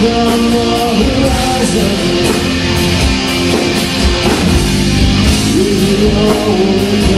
the horizon. We know.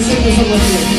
siempre somos bien.